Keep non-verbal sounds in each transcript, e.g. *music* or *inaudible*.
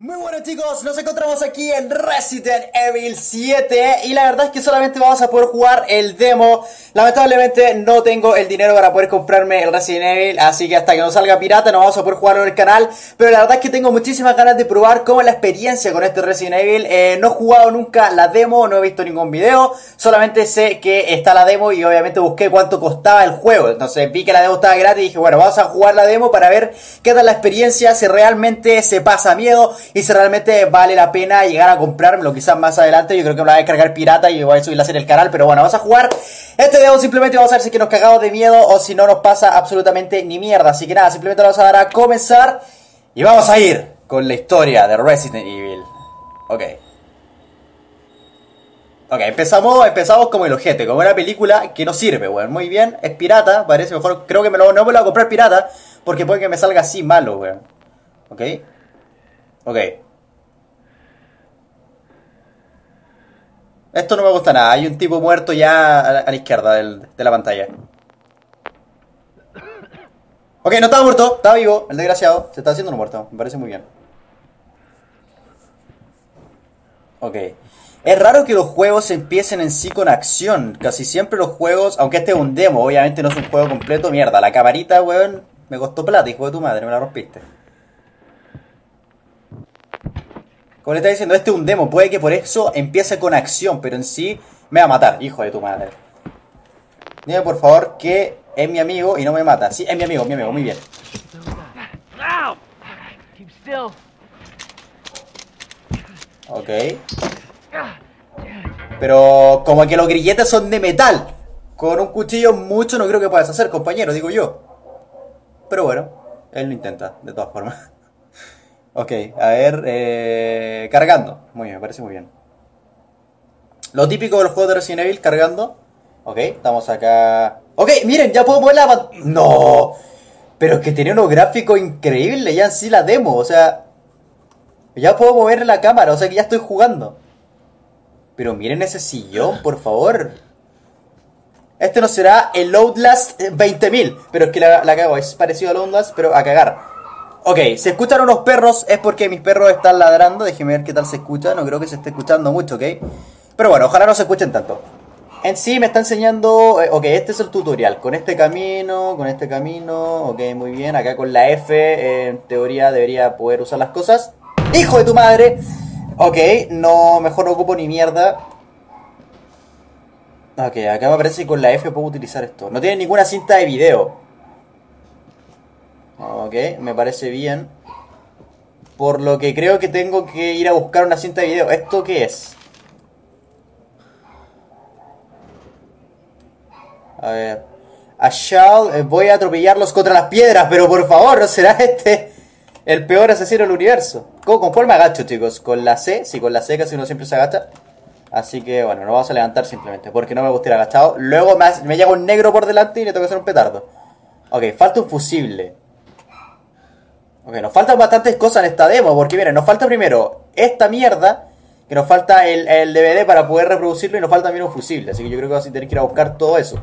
Muy bueno chicos, nos encontramos aquí en Resident Evil 7 y la verdad es que solamente vamos a poder jugar el demo. Lamentablemente no tengo el dinero para poder comprarme el Resident Evil, así que hasta que no salga pirata no vamos a poder jugarlo en el canal. Pero la verdad es que tengo muchísimas ganas de probar cómo es la experiencia con este Resident Evil. Eh, No he jugado nunca la demo, no he visto ningún video. Solamente sé que está la demo y obviamente busqué cuánto costaba el juego. Entonces vi que la demo estaba gratis y dije bueno vamos a jugar la demo para ver qué tal la experiencia Si realmente se pasa miedo y si realmente vale la pena llegar a comprármelo quizás más adelante. Yo creo que me la voy a descargar pirata y voy a subirla en el canal. Pero bueno, vamos a jugar este video simplemente vamos a ver si que nos cagamos de miedo o si no nos pasa absolutamente ni mierda. Así que nada, simplemente vamos a dar a comenzar y vamos a ir con la historia de Resident Evil. Ok. Ok, empezamos, empezamos como el ojete, como una película que no sirve, weón. Muy bien, es pirata, parece mejor. Creo que me lo, no me lo voy a comprar pirata, porque puede que me salga así malo, weón. Ok. Ok. Esto no me gusta nada. Hay un tipo muerto ya a la, izquierda de la pantalla. Ok, no estaba muerto, estaba vivo, el desgraciado. Se está haciendo un muerto, me parece muy bien. Ok. Es raro que los juegos empiecen en sí con acción. Casi siempre los juegos, aunque este es un demo, obviamente no es un juego completo. Mierda, la camarita, weón, me costó plata, hijo de tu madre, me la rompiste. Como le está diciendo, este es un demo. Puede que por eso empiece con acción, pero en sí me va a matar, hijo de tu madre. Dime por favor que es mi amigo y no me mata. Sí, es mi amigo, mi amigo, muy bien. Ok. Pero como que los grilletes son de metal. Con un cuchillo mucho no creo que puedas hacer, compañero, digo yo. Pero bueno, él lo intenta, de todas formas. Ok, a ver, eh, cargando. Muy bien, me parece muy bien. Lo típico de los juegos de Resident Evil, cargando. Ok, estamos acá. Ok, miren, ya puedo mover la ¡No! Pero es que tiene unos gráficos increíbles ya en sí la demo, o sea... Ya puedo mover la cámara, o sea que ya estoy jugando. Pero miren ese sillón, por favor. Este no será el Outlast 20.000, pero es que la, la cago, es parecido al Outlast, pero a cagar. Ok, si escuchan unos perros es porque mis perros están ladrando. Déjenme ver qué tal se escucha. No creo que se esté escuchando mucho, ¿ok? Pero bueno, ojalá no se escuchen tanto. En sí me está enseñando... Eh, ok, este es el tutorial. Con este camino, con este camino. Ok, muy bien. Acá con la F, en teoría debería poder usar las cosas. ¡Hijo de tu madre! Ok, no, mejor no ocupo ni mierda. Ok, acá me parece que con la F puedo utilizar esto. No tiene ninguna cinta de video. Ok, me parece bien. Por lo que creo que tengo que ir a buscar una cinta de video. ¿Esto qué es? A ver. A shall, eh, voy a atropellarlos contra las piedras, pero por favor, ¿no será este el peor asesino del universo? ¿Con, ¿Con cuál me agacho, chicos? ¿Con la C? Sí, con la C casi uno siempre se agacha. Así que bueno, nos vamos a levantar simplemente, porque no me gusta ir agachado. Luego me, me llega un negro por delante y le tengo que hacer un petardo. Ok, falta un fusible. Ok, nos faltan bastantes cosas en esta demo, porque miren, nos falta primero esta mierda, que nos falta el, el DVD para poder reproducirlo y nos falta también un fusible, así que yo creo que vamos a tener que ir a buscar todo eso.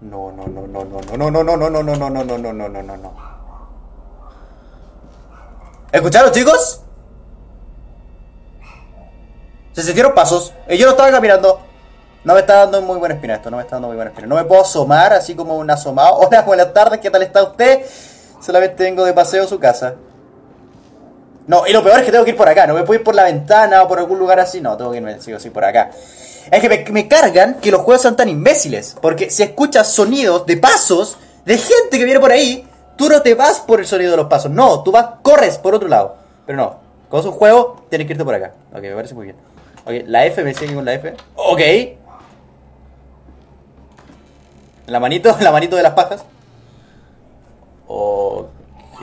No, no, no, no, no, no, no, no, no, no, no, no, no, no, no, no, no, no, no. ¿Escucharon, chicos? Se sintieron pasos. Yo no estaba caminando. No me está dando muy buena espina esto, no me está dando muy buena espina. No me puedo asomar así como un asomado. Hola, buenas tardes, ¿qué tal está usted? Solamente vengo de paseo su casa. No, y lo peor es que tengo que ir por acá. No me puedo ir por la ventana o por algún lugar así. No, tengo que irme sí por acá. Es que me, cargan que los juegos son tan imbéciles. Porque si escuchas sonidos de pasos de gente que viene por ahí, tú no te vas por el sonido de los pasos. No, tú vas, corres por otro lado. Pero no, cuando es un juego, tienes que irte por acá. Ok, me parece muy bien. Ok, la F me sigue con la F. Ok. La manito, *laughs* la manito de las pajas. Ok.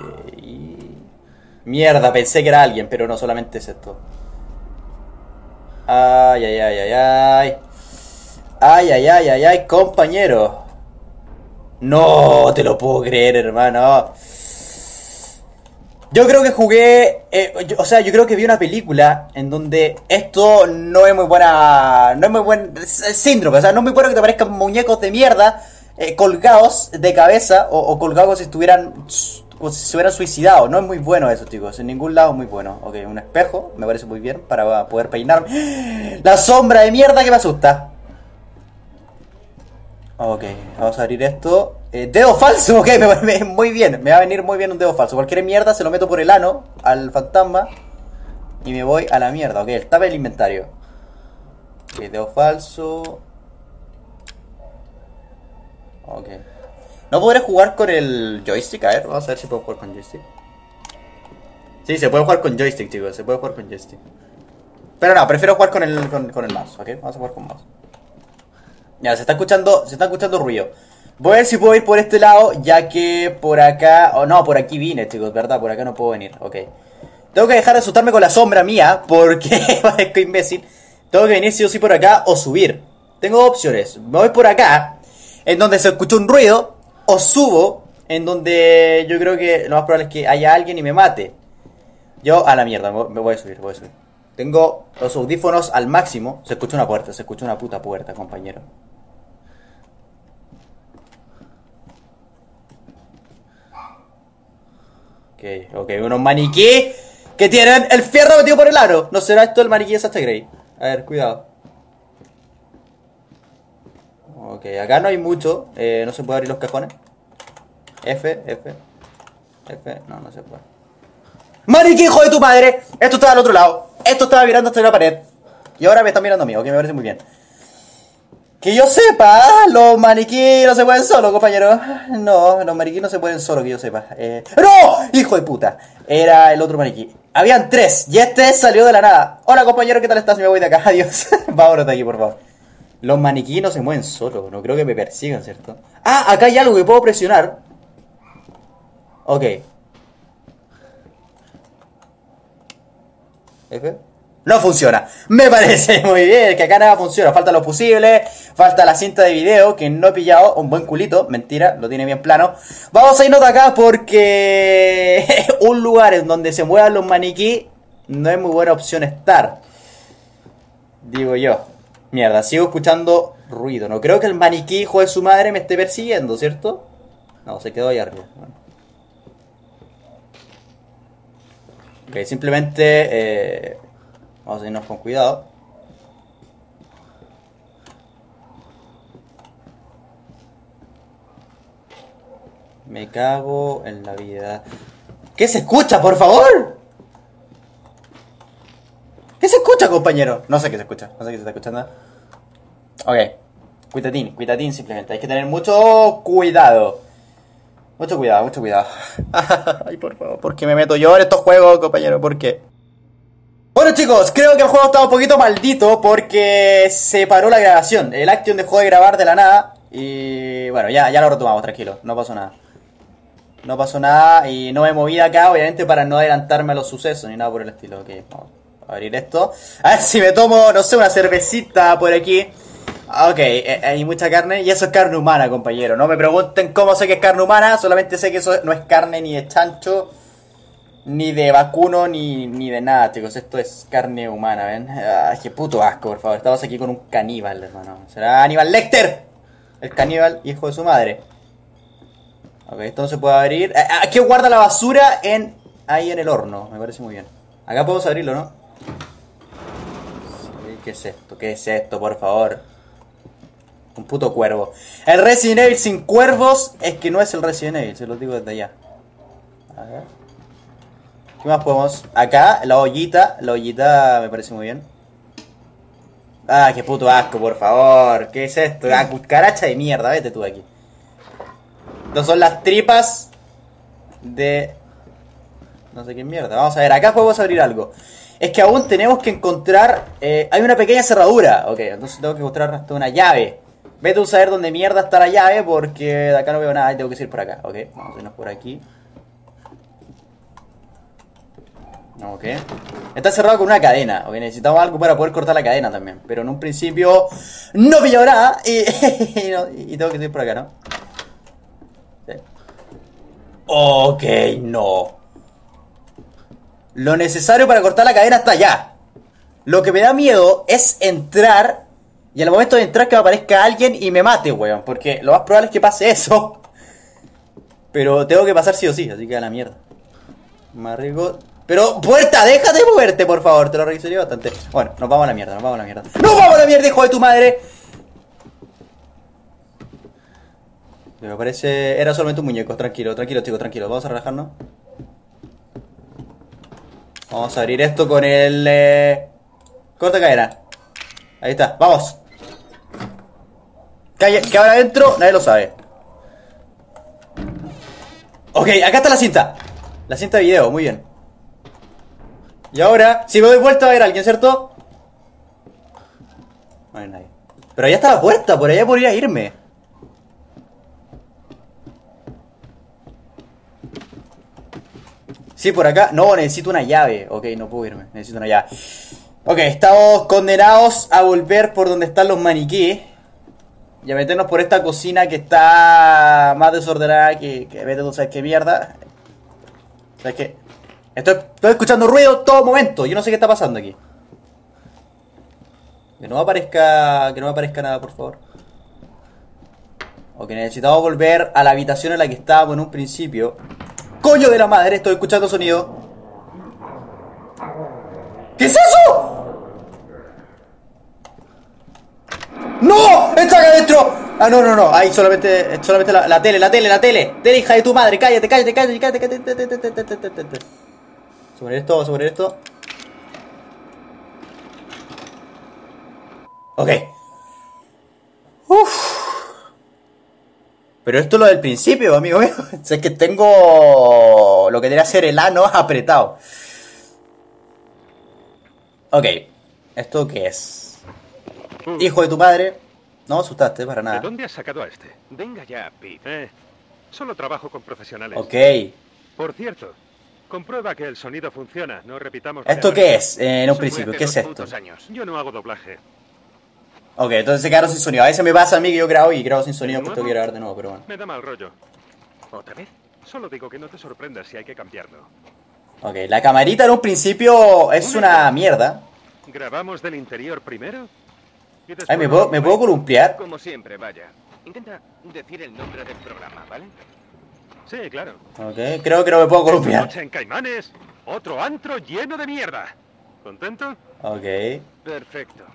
Mierda, pensé que era alguien, pero no solamente es esto. Ay, ay, ay, ay, ay. Ay, ay, ay, ay, ay, compañero. No, te lo puedo creer, hermano. Yo creo que jugué, eh, o sea, yo creo que vi una película en donde esto no es muy buena, no es muy buen síndrome, o sea, no es muy bueno que te parezcan muñecos de mierda eh, colgados de cabeza o, colgados si estuvieran como si se hubieran suicidado. No es muy bueno eso, chicos. En ningún lado es muy bueno. Ok, un espejo, me parece muy bien para poder peinarme. *gasps* La sombra de mierda que me asusta. Ok, vamos a abrir esto. Eh, dedo falso, *laughs* ok, me, muy bien. Me va a venir muy bien un dedo falso. Cualquier mierda se lo meto por el ano al fantasma. Y me voy a la mierda, ok. El tape del inventario. Ok, dedo falso. Ok. No podré jugar con el joystick. A ver, vamos a ver si puedo jugar con joystick. Sí, se puede jugar con joystick, chicos. Se puede jugar con joystick. Pero no, prefiero jugar con el, con, el mouse, ¿ok? Vamos a jugar con mouse. Ya, se está escuchando, se está escuchando ruido. Voy a ver si puedo ir por este lado, ya que por acá... Oh, no, por aquí vine, chicos, ¿verdad? Por acá no puedo venir, ok. Tengo que dejar de asustarme con la sombra mía, porque *laughs* parezco imbécil. Tengo que venir sí o sí por acá o subir. Tengo opciones. Me voy por acá, en donde se escucha un ruido, o subo, en donde yo creo que lo más probable es que haya alguien y me mate. Yo a la mierda, me voy a subir, voy a subir. Tengo los audífonos al máximo. Se escucha una puerta, se escucha una puta puerta, compañero. Ok, ok, unos maniquí que tienen el fierro metido por el aro. ¿No será esto el maniquí de Sasha Grey? A ver, cuidado. Ok, acá no hay mucho. Eh, no se puede abrir los cajones. F, F. F, no, no se puede. ¡Maniquí, hijo de tu madre! Esto estaba al otro lado. Esto estaba mirando hasta la pared. Y ahora me está mirando a mí, ok, me parece muy bien. Que yo sepa, los maniquí no se pueden solo, compañero. No, los maniquí no se pueden solo, que yo sepa. Eh... ¡No! ¡Hijo de puta! Era el otro maniquí. Habían tres, y este salió de la nada. Hola, compañero, ¿qué tal estás? Me voy de acá, *laughs* adiós. Vámonos de aquí, por favor. Los maniquí no se mueven solo, no creo que me persigan, ¿cierto? Ah, acá hay algo que puedo presionar. Ok. No funciona. Me parece *laughs* muy bien que acá nada funciona. Falta lo posible. Falta la cinta de video que no he pillado. Un buen culito. Mentira, lo tiene bien plano. Vamos a irnos de acá porque *laughs* un lugar en donde se muevan los maniquí no es muy buena opción estar. Digo yo. Mierda, sigo escuchando ruido. No creo que el maniquí, hijo de su madre, me esté persiguiendo, ¿cierto? No, se quedó ahí arriba. Ok, simplemente eh, vamos a irnos con cuidado. Me cago en la vida. ¿Qué se escucha, por favor? ¿Qué se escucha, compañero? No sé qué se escucha, no sé qué se está escuchando. Ok, cuidadín, cuidadín simplemente. Hay que tener mucho cuidado. Mucho cuidado, mucho cuidado. *laughs* Ay, por favor, ¿por qué me meto yo en estos juegos, compañero? ¿Por qué? Bueno chicos, creo que el juego está un poquito maldito porque se paró la grabación. El Action dejó de grabar de la nada y bueno, ya, ya lo retomamos, tranquilo, no pasó nada. No pasó nada y no me moví de acá, obviamente, para no adelantarme a los sucesos ni nada por el estilo. Ok, vamos abrir esto. A ver si me tomo, no sé, una cervecita por aquí. Ah, ok, eh, hay mucha carne y eso es carne humana, compañero. No me pregunten cómo sé que es carne humana, solamente sé que eso no es carne ni de chancho, ni de vacuno, ni, ni de nada, chicos. Esto es carne humana, ¿ven? Ay, qué puto asco, por favor. Estamos aquí con un caníbal, hermano. ¿Será Aníbal Lecter? El caníbal, hijo de su madre. Ok, esto no se puede abrir. Eh, aquí guarda la basura en ahí en el horno, me parece muy bien. Acá podemos abrirlo, ¿no? ¿Qué es esto? ¿Qué es esto, por favor? Un puto cuervo. El Resident Evil sin cuervos es que no es el Resident Evil, se lo digo desde allá. A ver. ¿Qué más podemos? Acá, la ollita. La ollita me parece muy bien. Ah, qué puto asco, por favor. ¿Qué es esto? Ah, cucaracha de mierda, vete tú aquí. No son las tripas de... No sé qué mierda. Vamos a ver, acá podemos abrir algo es que aún tenemos que encontrar... Eh, hay una pequeña cerradura. Ok, entonces tengo que encontrar hasta una llave. Vete a saber dónde mierda está la llave porque de acá no veo nada y tengo que ir por acá. Ok, vamos a irnos por aquí. Ok. Está cerrado con una cadena. Ok, necesitamos algo para poder cortar la cadena también. Pero en un principio no pillo nada y, *laughs* tengo que ir por acá, ¿no? Ok, no. Lo necesario para cortar la cadena está allá. Lo que me da miedo es entrar y al momento de entrar que me aparezca alguien y me mate, weón. Porque lo más probable es que pase eso. Pero tengo que pasar sí o sí, así que a la mierda. Más. Pero, puerta, déjate de moverte, por favor. Te lo revisaría bastante. Bueno, nos vamos a la mierda, nos vamos a la mierda. ¡Nos vamos a la mierda, hijo de tu madre! Me parece... Era solamente un muñeco. Tranquilo, tranquilo, chicos, tranquilo. Vamos a relajarnos. Vamos a abrir esto con el... Eh... Corta cadena. Ahí está, vamos. ¿Qué, hay, ¿Qué adentro? Nadie lo sabe. Ok, acá está la cinta. La cinta de video, muy bien. Y ahora, si me doy vuelta va a haber alguien, ¿cierto? No hay nadie. Pero allá está la puerta, por allá podría irme. Sí, por acá. No, necesito una llave. Ok, no puedo irme. Necesito una llave. Ok, estamos condenados a volver por donde están los maniquíes. Y a meternos por esta cocina que está más desordenada que, que vete tú sabes qué mierda. ¿Sabes qué? Estoy, estoy escuchando ruido todo momento. Yo no sé qué está pasando aquí. Que no aparezca. Que no me aparezca nada, por favor. Ok, necesitamos volver a la habitación en la que estábamos en un principio coño de la madre estoy escuchando sonido. ¿Qué es eso? ¡No! ¡Está acá adentro! Ah, no, no, no. Ahí solamente, solamente la, tele, la tele, la tele. Tele, hija de tu madre. Cállate, cállate, cállate, cállate, cállate. cállate, Sobre esto, vamos esto. Ok. Uff. Pero esto es lo del principio, amigo mío. *laughs* es que tengo lo que debería ser el ano *laughs* apretado. Ok. ¿Esto qué es? Hijo de tu padre. No me asustaste para ¿De nada. dónde has sacado a este? Venga ya, Pete. Eh, solo trabajo con profesionales. Ok. Por cierto, comprueba que el sonido funciona. No repitamos. ¿Esto qué es? Eh, en un principio, ¿qué es esto? años. Yo no hago doblaje. Ok, entonces se quedaron sin sonido. A veces me pasa a mí que yo grabo y grabo sin sonido ¿De porque tengo que grabar de nuevo, pero bueno. Me da mal rollo. ¿Otra vez? Solo digo que no te sorprendas si hay que cambiarlo. Ok, la camarita en un principio es una mierda. ¿Grabamos del interior primero? Ay, ¿me puedo, ¿me puedo columpiar? Como siempre, vaya. Intenta decir el nombre del programa, ¿vale? Sí, claro. Ok, creo que no me puedo columpiar. Noche en Caimanes. Otro antro lleno de mierda. ¿Contento? Ok. Perfecto.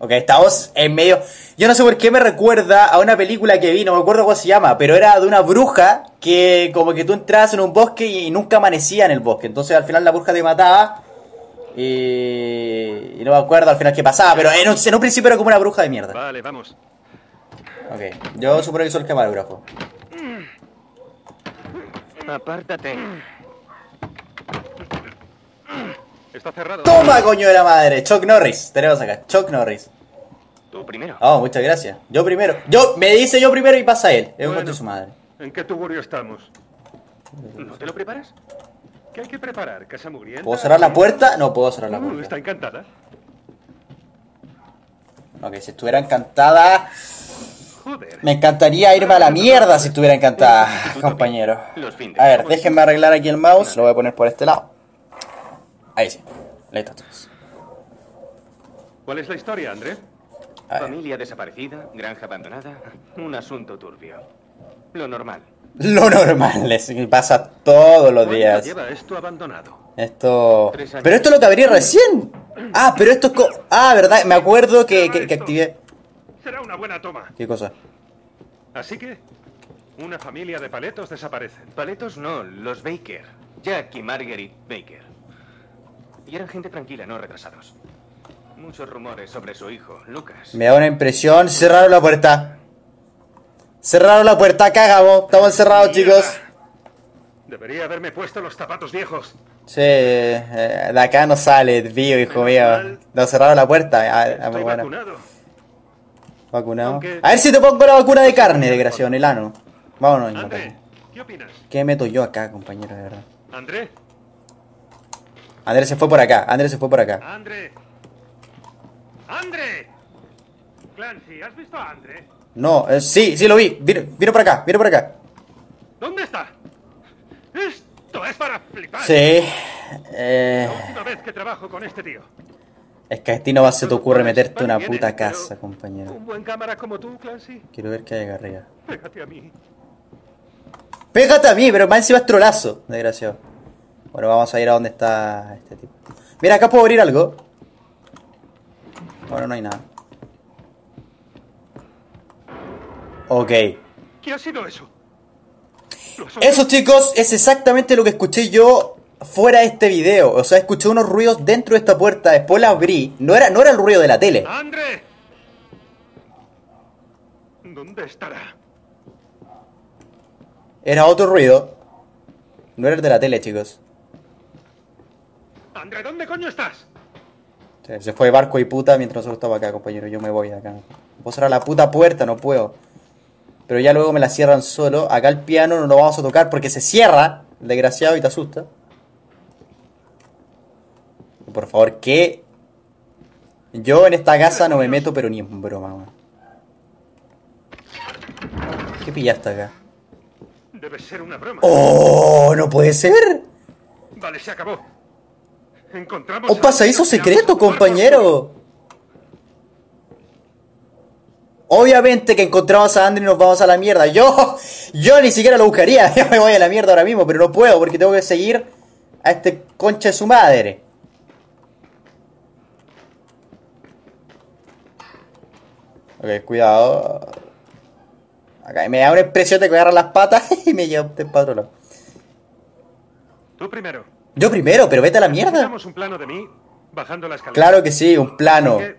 Ok, estamos en medio. Yo no sé por qué me recuerda a una película que vi, no me acuerdo cómo se llama, pero era de una bruja que como que tú entrabas en un bosque y nunca amanecía en el bosque. Entonces al final la bruja te mataba. Y, y no me acuerdo al final qué pasaba, pero en un, en un principio era como una bruja de mierda. Vale, vamos. Ok, yo supongo que soy el camarógrafo. Apártate. Está cerrado. ¡Toma, coño de la madre! Chuck Norris, tenemos acá, Chuck Norris. Tú primero. Oh, muchas gracias. Yo primero. Yo, me dice yo primero y pasa él. Es un Bueno. coche de su madre. ¿En qué tugurio estamos? ¿No te lo preparas? ¿Qué hay que preparar? ¿Casa mugrienta? ¿Puedo cerrar la puerta? No puedo cerrar la Uh, puerta. está encantada. Ok, si estuviera encantada. Joder. Me encantaría irme a la mierda si estuviera encantada, compañero. A ver, déjenme arreglar aquí el mouse. Lo voy a poner por este lado. Ahí sí. Listo. entonces. ¿Cuál es la historia, André? A ver. Familia desaparecida, granja abandonada, un asunto turbio. Lo normal. Lo normal, es que pasa todos los ¿Cuánto días. lleva esto abandonado? Esto. Pero esto lo que abrí recién. Ah, pero esto es. co- Ah, verdad, me acuerdo que, que, que activé. Será una buena toma. ¿Qué cosa? Así que, una familia de paletos desaparecen. Paletos no, los Baker. Jack y Marguerite Baker. Y eran gente tranquila, no retrasados. Muchos rumores sobre su hijo, Lucas. Me da una impresión. Cerraron la puerta. Cerraron la puerta, cagamos. Estamos encerrados, chicos. Debería haberme puesto los zapatos viejos. Sí, eh, de acá no sale, tío, hijo mío. Nos cerraron la puerta. Ah, ah, Estoy bueno. vacunado. Vacunado. Aunque- A ver si te pongo la vacuna de carne, desgraciado, en el ano. Vámonos, André. ¿qué opinas? ¿Qué meto yo acá, compañero, de verdad? André, Andrés se fue por acá, Andrés se fue por acá. André. ¡André! Clancy, ¿has visto a André? No, eh, sí, sí lo vi. Vino, vino por acá, vino por acá. ¿Dónde está? Esto es para flipar. Sí. La Eh, última vez que trabajo con este tío. Es que a ti no se te ocurre meterte una puta casa, compañero. Un buen cámara como tú, Clancy. Quiero ver qué hay arriba. Pégate a mí. Pégate a mí, pero más encima es trolazo, desgraciado. Bueno, vamos a ir a donde está este tipo. Mira, acá puedo abrir algo. Bueno, no hay nada. Ok. ¿Qué ha sido eso? ¿Lo has Eso, chicos, es exactamente lo que escuché yo fuera de este video. O sea, escuché unos ruidos dentro de esta puerta, después la abrí. No era, no era el ruido de la tele. ¡Andre! ¿Dónde estará? Era otro ruido. No era el de la tele, chicos. ¡Andre, ¿dónde coño estás? Se- fue barco y puta mientras nosotros estaba acá, compañero. Yo me voy de acá. Puedo cerrar la puta puerta, no puedo. Pero ya luego me la cierran solo. Acá el piano no lo vamos a tocar porque se cierra, el desgraciado, y te asusta. Por favor, que... Yo en esta casa no me meto, pero ni en broma, weón. ¿Qué pillaste acá? Debe ser una broma. ¡Oh! ¡No puede ser! Vale, se acabó. Encontramos. ¡Un a- pasadizo secreto, compañero! Obviamente que encontramos a Andrew y nos vamos a la mierda. Yo, yo ni siquiera lo buscaría. *laughs* Yo me voy a la mierda ahora mismo, pero no puedo porque tengo que seguir a este concha de su madre. Ok, cuidado. Acá me da una impresión de que agarran las patas *laughs* y me lleva usted para otro lado. Tú primero. Yo primero, pero vete a la mierda. Un plano de mí bajando la. Claro que sí, un plano. Que-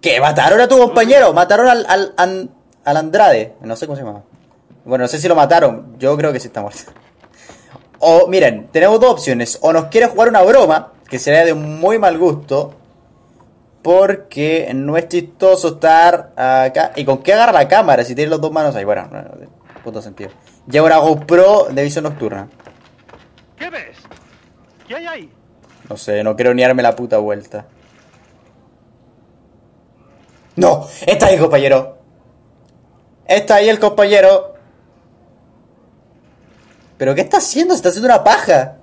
¿Qué? ¿Mataron a tu compañero? ¿Mataron al, al, an- al Andrade? No sé cómo se llama. Bueno, no sé si lo mataron. Yo creo que sí está muerto. O, miren, tenemos dos opciones. O nos quiere jugar una broma, que sería de muy mal gusto. Porque no es chistoso estar acá. ¿Y con qué agarra la cámara si tiene las dos manos ahí? Bueno, no, no, no, punto sentido. Lleva una GoPro de visión nocturna. ¿Qué ves? No sé, no quiero ni darme la puta vuelta. No, está ahí, compañero. Está ahí el compañero. ¿Pero qué está haciendo? Se está haciendo una paja.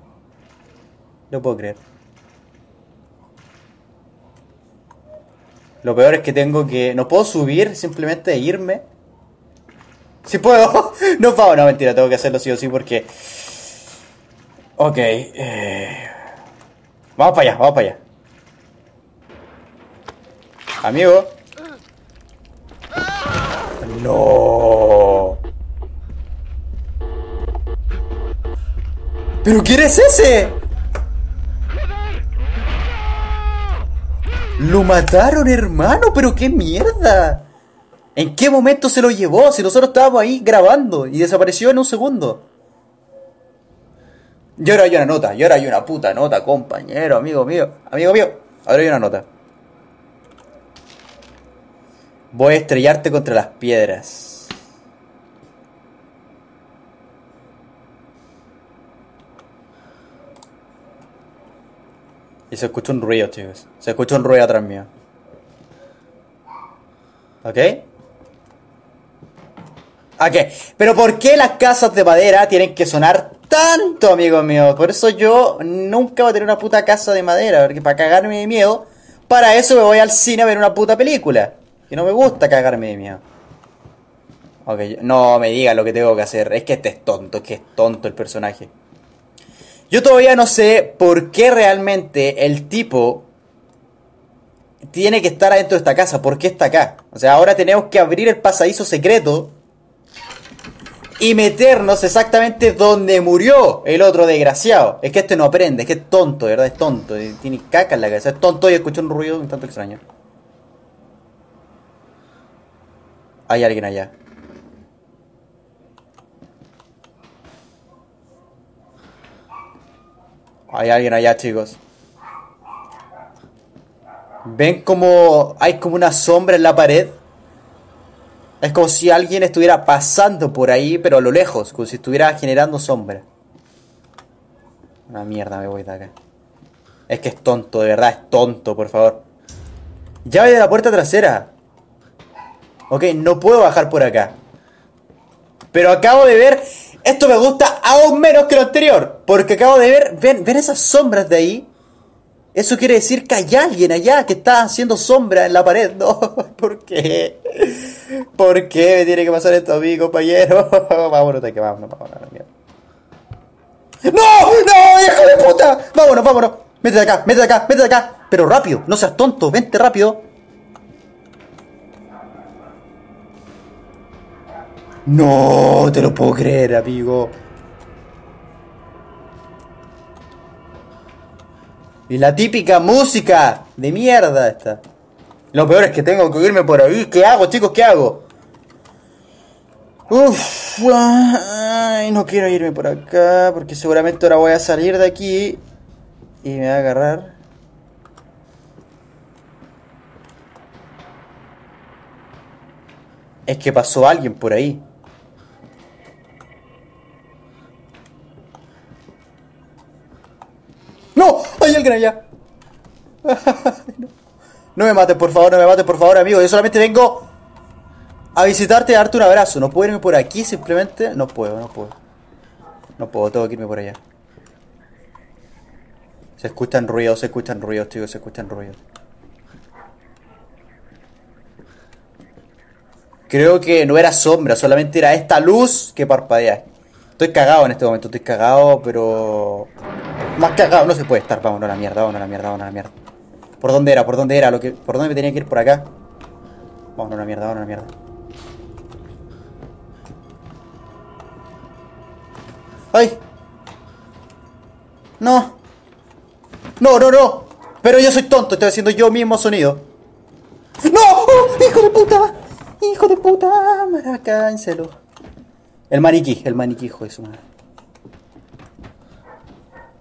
No puedo creer. Lo peor es que tengo que... No puedo subir, simplemente irme. Si puedo. *laughs* No puedo, no, mentira, tengo que hacerlo sí o sí porque... Ok. eh, Vamos para allá, vamos para allá. Amigo. No. ¿Pero quién es ese? Lo mataron, hermano, pero qué mierda. ¿En qué momento se lo llevó? Si nosotros estábamos ahí grabando y desapareció en un segundo. Y ahora hay una nota, y ahora hay una puta nota, compañero, amigo mío, amigo mío. Ahora hay una nota. Voy a estrellarte contra las piedras. Y se escucha un ruido, chicos. Se escucha un ruido atrás mío. ¿Ok? ¿A qué? Pero ¿por qué las casas de madera tienen que sonar tanto, amigo mío? Por eso yo nunca voy a tener una puta casa de madera, porque para cagarme de miedo, para eso me voy al cine a ver una puta película. Que no me gusta cagarme de miedo. Ok, no me diga lo que tengo que hacer. Es que este es tonto, es que es tonto el personaje. Yo todavía no sé por qué realmente el tipo tiene que estar adentro de esta casa. ¿Por qué está acá? O sea, ahora tenemos que abrir el pasadizo secreto y meternos exactamente donde murió el otro desgraciado. Es que este no aprende, es que es tonto, ¿verdad? Es tonto. Tiene caca en la cabeza. Es tonto y escucha un ruido un tanto extraño. Hay alguien allá. Hay alguien allá, chicos. ¿Ven como hay como una sombra en la pared? Es como si alguien estuviera pasando por ahí, pero a lo lejos, como si estuviera generando sombra. Una mierda, me voy de acá. Es que es tonto, de verdad, es tonto, por favor. Llave de la puerta trasera. Ok, no puedo bajar por acá. Pero acabo de ver... Esto me gusta aún menos que lo anterior. Porque acabo de ver... ¿Ven, ¿ven esas sombras de ahí? Eso quiere decir que hay alguien allá que está haciendo sombra en la pared. *laughs* No, ¿por qué? ¿Por qué me tiene que pasar esto a mí, compañero? *laughs* vámonos que vámonos, vámonos. ¡No! ¡No! ¡Hijo de puta! Vámonos, vámonos. Métete acá, métete acá, métete acá. Pero rápido, no seas tonto, vente rápido. No, te lo puedo creer, amigo. Y la típica música de mierda esta. Lo peor es que tengo que irme por ahí. ¿Qué hago, chicos? ¿Qué hago? Uf, ay, no quiero irme por acá porque seguramente ahora voy a salir de aquí y me va a agarrar. Es que pasó alguien por ahí. ¡No! ¡Hay alguien allá! no. me mates, por favor, no me mates, por favor, amigo. Yo solamente vengo a visitarte a darte un abrazo. No puedo irme por aquí simplemente. No puedo, no puedo. No puedo, tengo que irme por allá. Se escuchan ruidos, se escuchan ruidos, chicos, se escuchan ruidos. Creo que no era sombra, solamente era esta luz que parpadea. Estoy cagado en este momento, estoy cagado, pero... Más cagado, no se puede estar. Vámonos a la mierda, vámonos a la mierda, vámonos a la mierda. ¿Por dónde era? ¿Por dónde era? Lo que... ¿Por dónde me tenía que ir? ¿Por acá? Vámonos a la mierda, vámonos a la mierda. ¡Ay! No. No, no, no. Pero yo soy tonto, estoy haciendo yo mismo sonido. ¡No! ¡Oh! ¡Hijo de puta! ¡Hijo de puta! Maracáncelo. El maniquí, el maniquí, hijo de su madre.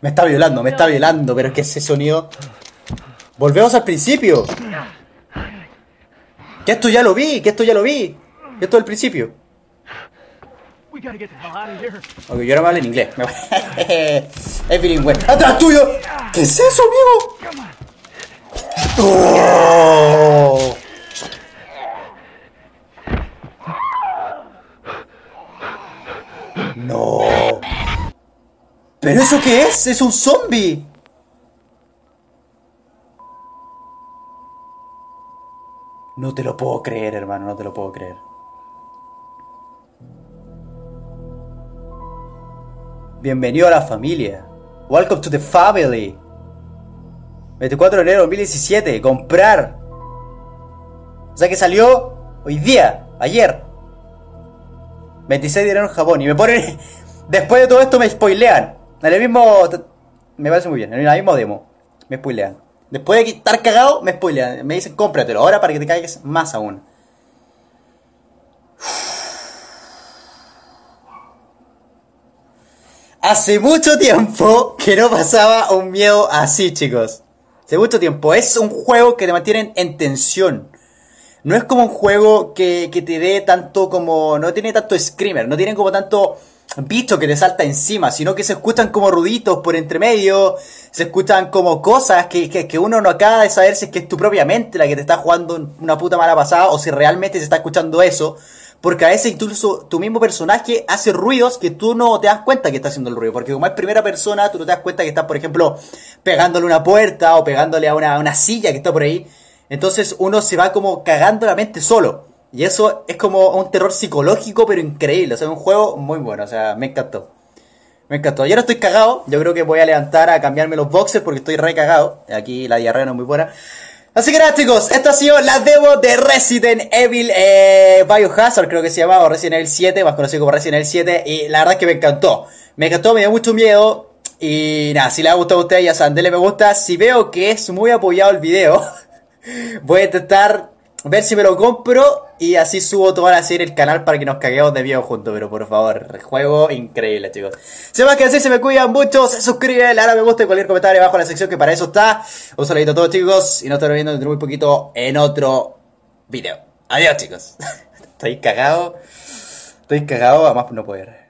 Me está violando, me está violando, pero es que ese sonido... Volvemos al principio. Que esto ya lo vi, que esto ya lo vi. Que esto es el principio. Ok, yo ahora me hablo en inglés. *laughs* es bilingüe. ¡Atrás tuyo! ¿Qué es eso, amigo? ¡Oh! No. ¿Pero eso qué es? Es un zombie. No te lo puedo creer, hermano, no te lo puedo creer. Bienvenido a la familia. Welcome to the family. 24 de enero de 2017. Comprar. O sea que salió hoy día, ayer. 26 de enero en Japón. Y me ponen. *laughs* Después de todo esto me spoilean. En el mismo. Me parece muy bien. En el mismo demo. Me spoilean. Después de estar cagado, me spoilean. Me dicen cómpratelo. Ahora para que te caigas más aún. Hace mucho tiempo que no pasaba un miedo así, chicos. Hace mucho tiempo. Es un juego que te mantiene en tensión. No es como un juego que, que te dé tanto como... No tiene tanto screamer, no tiene como tanto bicho que te salta encima, sino que se escuchan como ruditos por entre medio, se escuchan como cosas que, que, que, uno no acaba de saber si es que es tu propia mente la que te está jugando una puta mala pasada o si realmente se está escuchando eso. Porque a veces incluso tu mismo personaje hace ruidos que tú no te das cuenta que está haciendo el ruido. Porque como es primera persona, tú no te das cuenta que estás, por ejemplo, pegándole una puerta o pegándole a una, una silla que está por ahí. Entonces uno se va como cagando la mente solo. Y eso es como un terror psicológico, pero increíble. O sea, es un juego muy bueno. O sea, me encantó. Me encantó. Yo no estoy cagado. Yo creo que voy a levantar a cambiarme los boxes porque estoy re cagado. Aquí la diarrea no es muy buena. Así que nada chicos, esto ha sido la demo de Resident Evil eh, Biohazard, creo que se llamaba, Resident Evil 7, más conocido como Resident Evil 7, y la verdad es que me encantó. Me encantó, me dio mucho miedo, y nada, si les ha gustado a ustedes ya saben, denle me gusta. Si veo que es muy apoyado el video, *laughs* voy a intentar ver si me lo compro y así subo toda la serie el canal para que nos caguemos de viejo juntos. Pero por favor, juego increíble, chicos. Sin más que decir, se me cuidan mucho, se suscriben, le me gusta y cualquier comentario abajo en la sección que para eso está. Un saludito a todos, chicos, y nos estamos viendo dentro de muy poquito en otro video. Adiós, chicos. *laughs* Estoy cagado. Estoy cagado, además no poder.